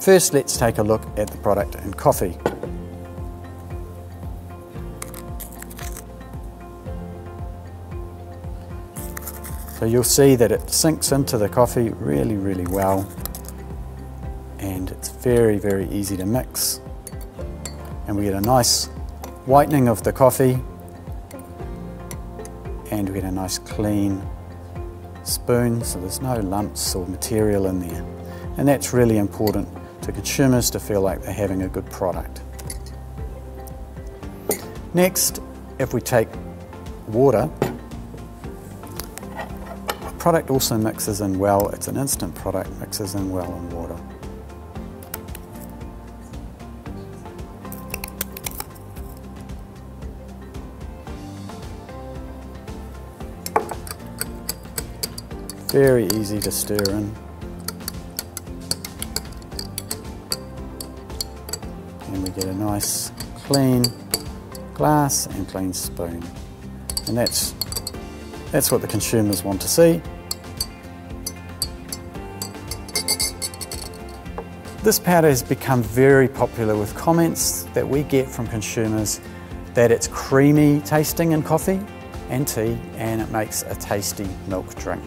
First, let's take a look at the product in coffee. So you'll see that it sinks into the coffee really, really well and it's very, very easy to mix. And we get a nice whitening of the coffee and we get a nice clean spoon so there's no lumps or material in there. And that's really important consumers to feel like they're having a good product. Next, if we take water, the product also mixes in well. It's an instant product, mixes in well in water. Very easy to stir in. And we get a nice clean glass and clean spoon. And that's, that's what the consumers want to see. This powder has become very popular with comments that we get from consumers that it's creamy tasting in coffee and tea and it makes a tasty milk drink.